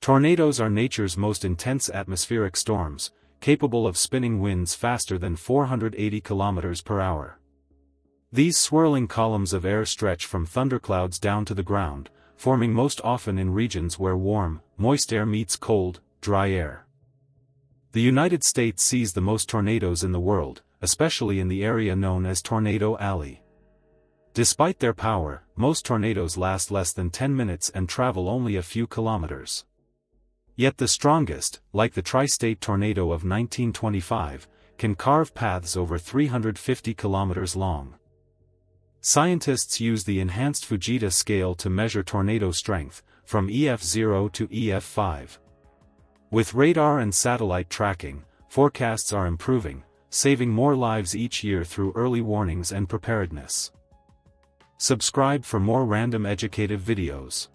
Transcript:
Tornadoes are nature's most intense atmospheric storms, capable of spinning winds faster than 480 km per hour. These swirling columns of air stretch from thunderclouds down to the ground, forming most often in regions where warm, moist air meets cold, dry air. The United States sees the most tornadoes in the world, especially in the area known as Tornado Alley. Despite their power, most tornadoes last less than 10 minutes and travel only a few kilometers. Yet the strongest, like the tri-state tornado of 1925, can carve paths over 350 kilometers long. Scientists use the enhanced Fujita scale to measure tornado strength, from EF0 to EF5. With radar and satellite tracking, forecasts are improving, saving more lives each year through early warnings and preparedness. Subscribe for more random educative videos.